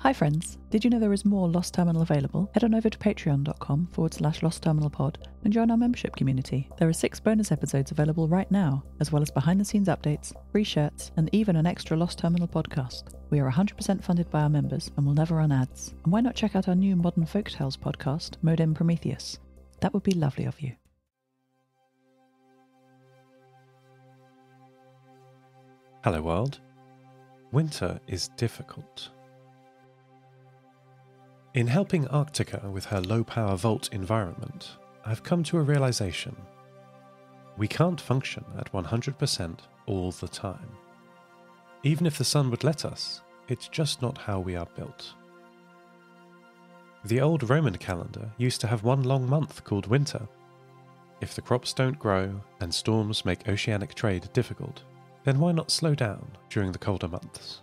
Hi, friends. Did you know there is more Lost Terminal available? Head on over to patreon.com forward slash Lost Terminal Pod and join our membership community. There are six bonus episodes available right now, as well as behind the scenes updates, free shirts, and even an extra Lost Terminal podcast. We are 100% funded by our members and will never run ads. And why not check out our new Modern Folktales podcast, Modem Prometheus? That would be lovely of you. Hello, world. Winter is difficult. In helping Arctica with her low power vault environment, I've come to a realization. We can't function at 100% all the time. Even if the sun would let us, it's just not how we are built. The old Roman calendar used to have one long month called winter. If the crops don't grow and storms make oceanic trade difficult, then why not slow down during the colder months?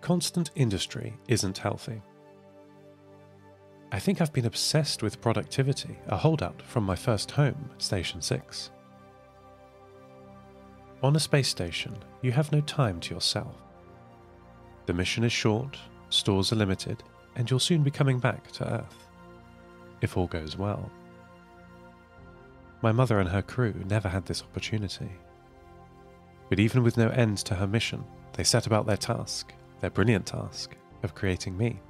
Constant industry isn't healthy. I think I've been obsessed with productivity, a holdout from my first home, Station 6. On a space station, you have no time to yourself. The mission is short, stores are limited, and you'll soon be coming back to Earth. If all goes well. My mother and her crew never had this opportunity. But even with no end to her mission, they set about their task their brilliant task of creating me.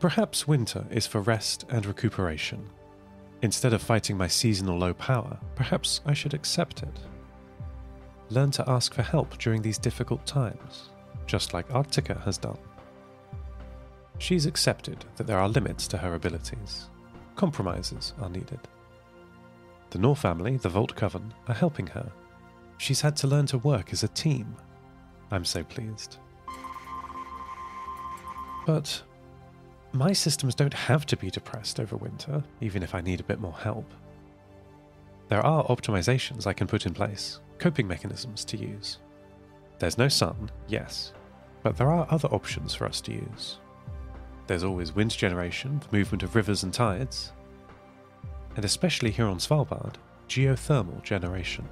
Perhaps winter is for rest and recuperation. Instead of fighting my seasonal low power, perhaps I should accept it. Learn to ask for help during these difficult times, just like Arctica has done. She's accepted that there are limits to her abilities. Compromises are needed. The Nor family, the Vault Coven, are helping her. She's had to learn to work as a team I'm so pleased. But my systems don't have to be depressed over winter, even if I need a bit more help. There are optimizations I can put in place, coping mechanisms to use. There's no sun, yes, but there are other options for us to use. There's always wind generation, the movement of rivers and tides, and especially here on Svalbard, geothermal generation.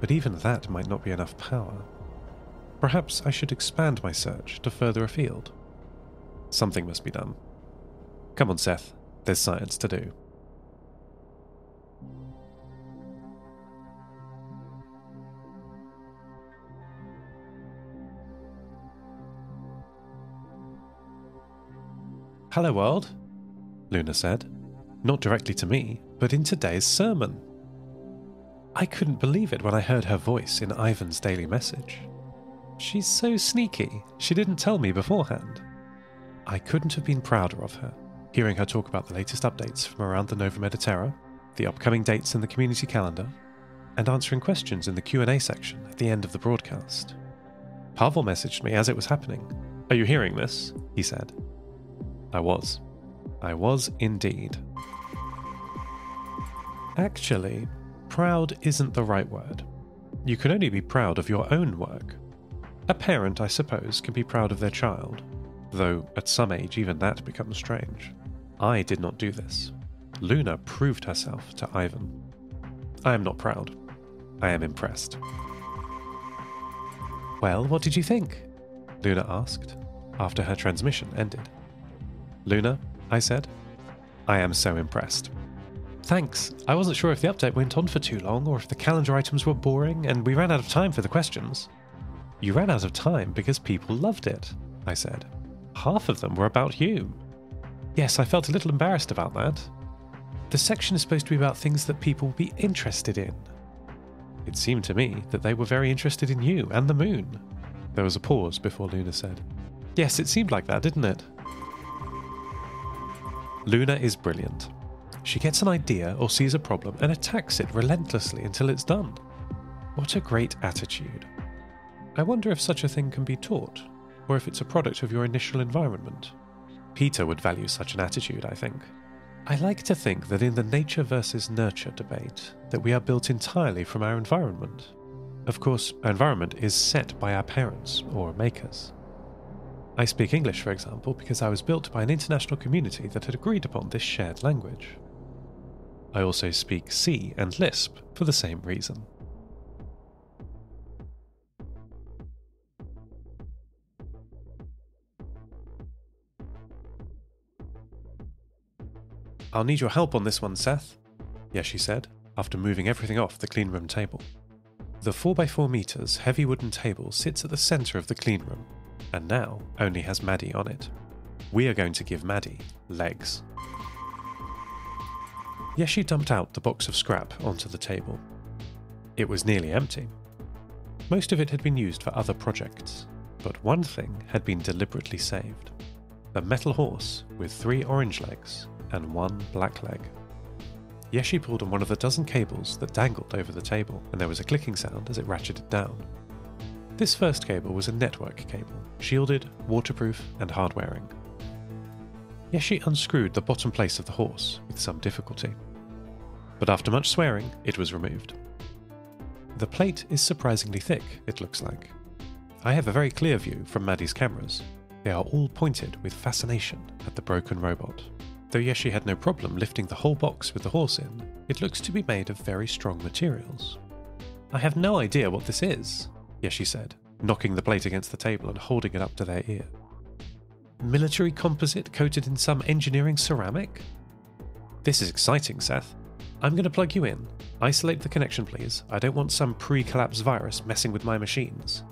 But even that might not be enough power. Perhaps I should expand my search to further afield. Something must be done. Come on, Seth, there's science to do. Hello, world, Luna said. Not directly to me, but in today's sermon. I couldn't believe it when I heard her voice in Ivan's daily message. She's so sneaky. She didn't tell me beforehand. I couldn't have been prouder of her, hearing her talk about the latest updates from around the Nova Mediterra, the upcoming dates in the community calendar, and answering questions in the Q&A section at the end of the broadcast. Pavel messaged me as it was happening. Are you hearing this? he said. I was. I was indeed. Actually, proud isn't the right word. You can only be proud of your own work. A parent, I suppose, can be proud of their child, though at some age even that becomes strange. I did not do this. Luna proved herself to Ivan. I am not proud. I am impressed. Well, what did you think? Luna asked, after her transmission ended. Luna, I said, I am so impressed. Thanks. I wasn't sure if the update went on for too long or if the calendar items were boring and we ran out of time for the questions. You ran out of time because people loved it, I said. Half of them were about you. Yes, I felt a little embarrassed about that. The section is supposed to be about things that people will be interested in. It seemed to me that they were very interested in you and the moon. There was a pause before Luna said, Yes, it seemed like that, didn't it? Luna is brilliant. She gets an idea or sees a problem and attacks it relentlessly until it's done. What a great attitude. I wonder if such a thing can be taught, or if it's a product of your initial environment. Peter would value such an attitude, I think. I like to think that in the nature versus nurture debate, that we are built entirely from our environment. Of course, our environment is set by our parents or makers. I speak English, for example, because I was built by an international community that had agreed upon this shared language. I also speak C and Lisp for the same reason. I'll need your help on this one, Seth. Yes, she said, after moving everything off the clean room table. The 4x4 meters heavy wooden table sits at the centre of the clean room, and now only has Maddie on it. We are going to give Maddie legs. Yeshi dumped out the box of scrap onto the table. It was nearly empty. Most of it had been used for other projects, but one thing had been deliberately saved a metal horse with three orange legs and one black leg. Yeshi pulled on one of the dozen cables that dangled over the table, and there was a clicking sound as it ratcheted down. This first cable was a network cable, shielded, waterproof, and hard wearing. Yeshi unscrewed the bottom place of the horse with some difficulty. But after much swearing, it was removed. The plate is surprisingly thick, it looks like. I have a very clear view from Maddie's cameras. They are all pointed with fascination at the broken robot. Though Yeshi had no problem lifting the whole box with the horse in, it looks to be made of very strong materials. I have no idea what this is, Yeshi said, knocking the plate against the table and holding it up to their ear. Military composite coated in some engineering ceramic? This is exciting, Seth. I'm going to plug you in. Isolate the connection, please. I don't want some pre collapse virus messing with my machines.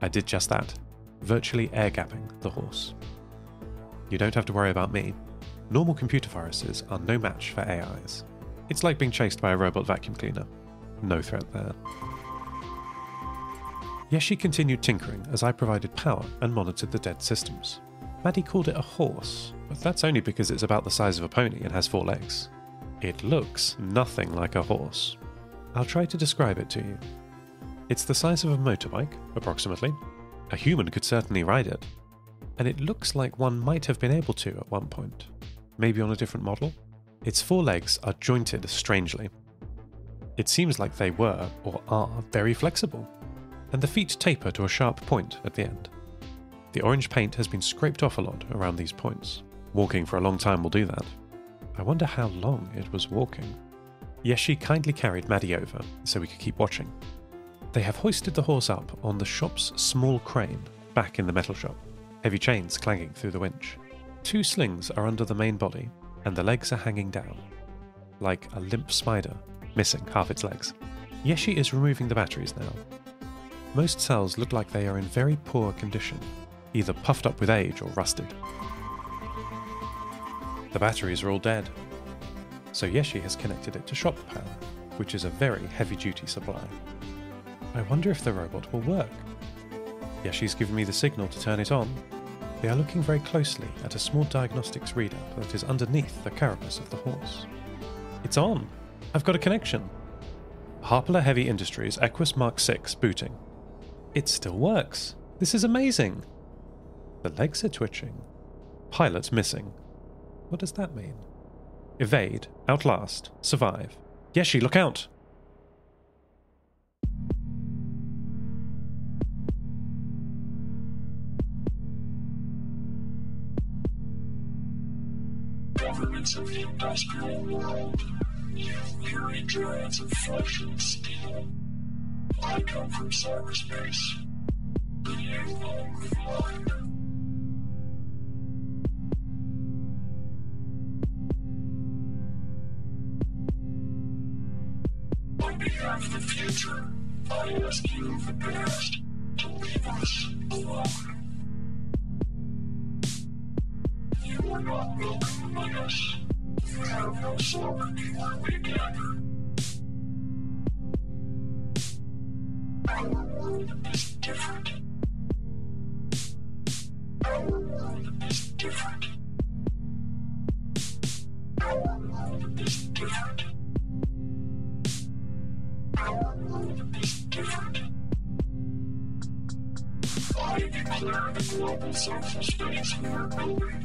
I did just that, virtually air gapping the horse. You don't have to worry about me. Normal computer viruses are no match for AIs. It's like being chased by a robot vacuum cleaner. No threat there. Yeshi continued tinkering as I provided power and monitored the dead systems. Maddie called it a horse, but that's only because it's about the size of a pony and has four legs. It looks nothing like a horse. I'll try to describe it to you. It's the size of a motorbike, approximately. A human could certainly ride it. And it looks like one might have been able to at one point. Maybe on a different model? Its four legs are jointed strangely. It seems like they were, or are, very flexible. And the feet taper to a sharp point at the end. The orange paint has been scraped off a lot around these points. Walking for a long time will do that. I wonder how long it was walking. Yeshi kindly carried Maddie over so we could keep watching. They have hoisted the horse up on the shop's small crane back in the metal shop, heavy chains clanging through the winch. Two slings are under the main body, and the legs are hanging down, like a limp spider, missing half its legs. Yeshi is removing the batteries now. Most cells look like they are in very poor condition, either puffed up with age or rusted. The batteries are all dead. So Yeshi has connected it to shop power, which is a very heavy duty supply. I wonder if the robot will work. Yeshi's given me the signal to turn it on. They are looking very closely at a small diagnostics reader that is underneath the carapace of the horse. It's on! I've got a connection! Harpler Heavy Industries Equus Mark 6 booting. It still works! This is amazing! The legs are twitching. Pilot missing. What does that mean? Evade, outlast, survive. Yeshi, look out! Governments of the industrial world use myriad giants of flesh and steel. I come from cyberspace. The you behalf the future, I ask you the past to leave us alone. You are not welcome among us. You have no sovereignty where we gather. Our world is different. Our world is different. Our world is different. Our world is different. I declare the global social space we are building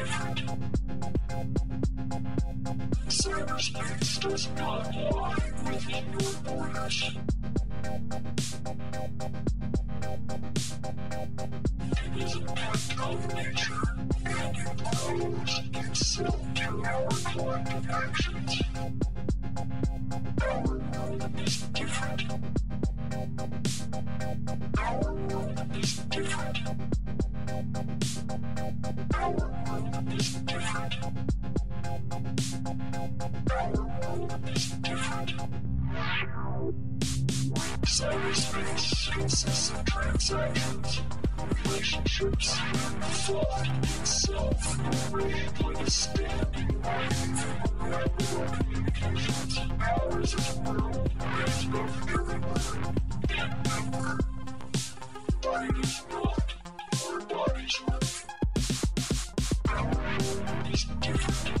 Cyberspace space does not lie within your borders. It is an act of nature and it imposed itself to our collective actions. Cyberspace consists of transactions, relationships, thought itself, arrayed like a standing a web of communications. Ours is world of and not different.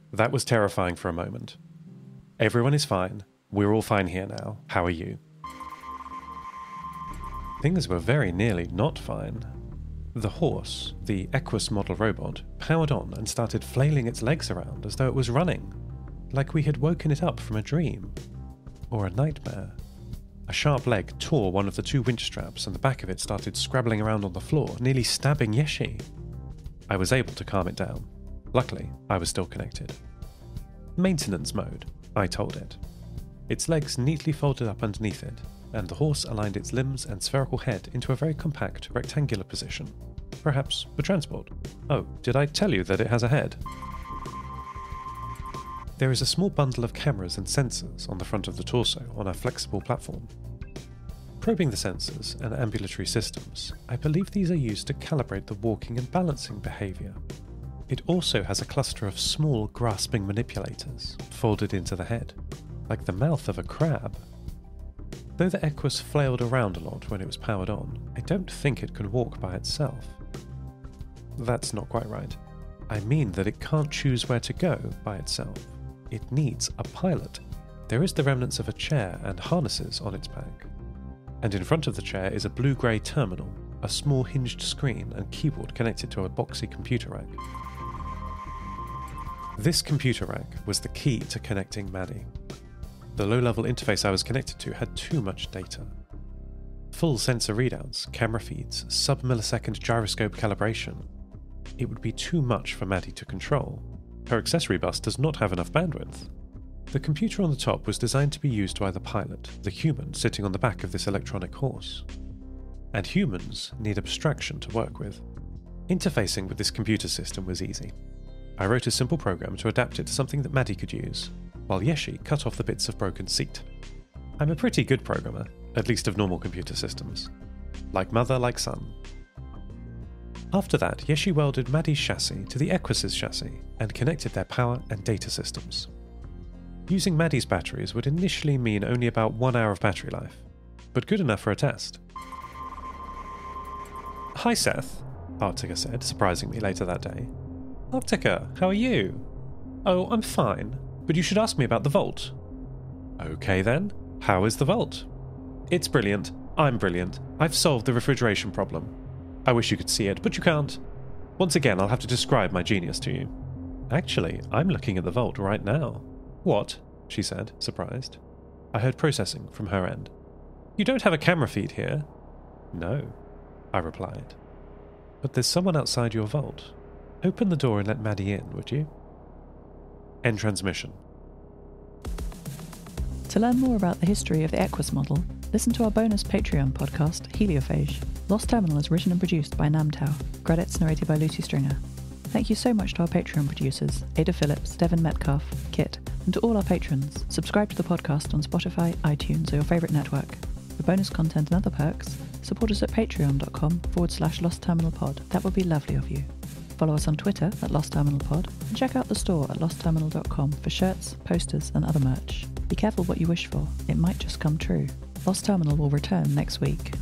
that was terrifying for a moment. Everyone is fine. We're all fine here now. How are you? Things were very nearly not fine. The horse, the Equus model robot, powered on and started flailing its legs around as though it was running, like we had woken it up from a dream or a nightmare. A sharp leg tore one of the two winch straps and the back of it started scrabbling around on the floor, nearly stabbing Yeshi. I was able to calm it down. Luckily, I was still connected. Maintenance mode, I told it. Its legs neatly folded up underneath it, and the horse aligned its limbs and spherical head into a very compact rectangular position. Perhaps for transport. Oh, did I tell you that it has a head? There is a small bundle of cameras and sensors on the front of the torso on a flexible platform. Probing the sensors and ambulatory systems, I believe these are used to calibrate the walking and balancing behaviour. It also has a cluster of small grasping manipulators folded into the head, like the mouth of a crab. Though the Equus flailed around a lot when it was powered on, I don't think it can walk by itself. That's not quite right. I mean that it can't choose where to go by itself. It needs a pilot. There is the remnants of a chair and harnesses on its back. And in front of the chair is a blue grey terminal, a small hinged screen and keyboard connected to a boxy computer rack. This computer rack was the key to connecting Maddie. The low level interface I was connected to had too much data. Full sensor readouts, camera feeds, sub millisecond gyroscope calibration. It would be too much for Maddie to control. Her accessory bus does not have enough bandwidth. The computer on the top was designed to be used by the pilot, the human sitting on the back of this electronic horse. And humans need abstraction to work with. Interfacing with this computer system was easy. I wrote a simple program to adapt it to something that Maddie could use, while Yeshi cut off the bits of broken seat. I'm a pretty good programmer, at least of normal computer systems. Like mother, like son. After that, Yeshi welded Maddie's chassis to the Equus's chassis and connected their power and data systems. Using Maddie's batteries would initially mean only about one hour of battery life, but good enough for a test. Hi Seth, Arctica said, surprising me later that day. Arctica, how are you? Oh, I'm fine, but you should ask me about the vault. Okay then, how is the vault? It's brilliant. I'm brilliant. I've solved the refrigeration problem. I wish you could see it, but you can't. Once again, I'll have to describe my genius to you. Actually, I'm looking at the vault right now. What? she said, surprised. I heard processing from her end. You don't have a camera feed here? No, I replied. But there's someone outside your vault. Open the door and let Maddie in, would you? End transmission. To learn more about the history of the Equus model, listen to our bonus Patreon podcast, Heliophage. Lost Terminal is written and produced by Namtao. Credits narrated by Lucy Stringer. Thank you so much to our Patreon producers, Ada Phillips, Devin Metcalf, Kit, and to all our patrons. Subscribe to the podcast on Spotify, iTunes, or your favourite network. For bonus content and other perks, support us at patreon.com forward slash lost terminal pod. That would be lovely of you. Follow us on Twitter at Lost Terminal Pod and check out the store at lostterminal.com for shirts, posters, and other merch. Be careful what you wish for, it might just come true. Lost Terminal will return next week.